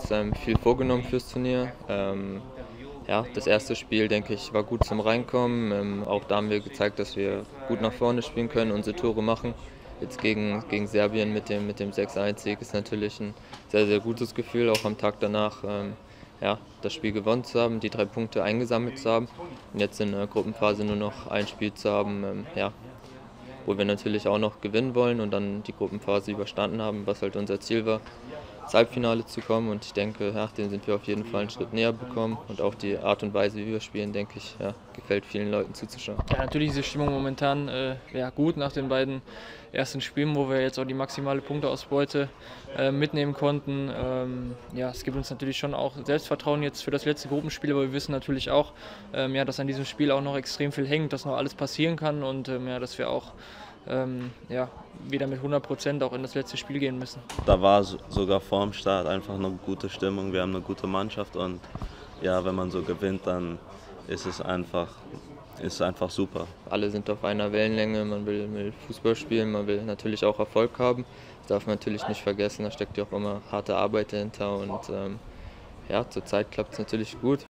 uns ähm, viel vorgenommen fürs Turnier. Ähm, ja, das erste Spiel, denke ich, war gut zum Reinkommen. Ähm, auch da haben wir gezeigt, dass wir gut nach vorne spielen können, unsere Tore machen. Jetzt gegen, gegen Serbien mit dem, mit dem 6-1-Sieg ist natürlich ein sehr, sehr gutes Gefühl, auch am Tag danach ähm, ja, das Spiel gewonnen zu haben, die drei Punkte eingesammelt zu haben und jetzt in der Gruppenphase nur noch ein Spiel zu haben, ähm, ja, wo wir natürlich auch noch gewinnen wollen und dann die Gruppenphase überstanden haben, was halt unser Ziel war, ins Halbfinale zu kommen. Und ich denke, ja, den sind wir auf jeden Fall einen Schritt näher bekommen. Und auch die Art und Weise, wie wir spielen, denke ich, ja, gefällt vielen Leuten zuzuschauen. Ja, natürlich ist die Stimmung momentan äh, ja, gut nach den beiden ersten Spielen, wo wir jetzt auch die maximale Punkteausbeute äh, mitnehmen konnten. Ähm, ja, es gibt uns natürlich schon auch Selbstvertrauen jetzt für das letzte Gruppenspiel, aber wir wissen natürlich auch, ähm, ja, dass an diesem Spiel auch noch extrem viel hängt, dass noch alles passieren kann und ähm, ja, dass wir auch ähm, ja, wieder mit 100 Prozent auch in das letzte Spiel gehen müssen. Da war sogar vor dem Start einfach eine gute Stimmung. Wir haben eine gute Mannschaft und ja, wenn man so gewinnt, dann ist es einfach, ist einfach super. Alle sind auf einer Wellenlänge, man will, will Fußball spielen, man will natürlich auch Erfolg haben. Das darf man natürlich nicht vergessen, da steckt ja auch immer harte Arbeit dahinter und ähm, ja, zurzeit klappt es natürlich gut.